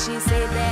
She said that.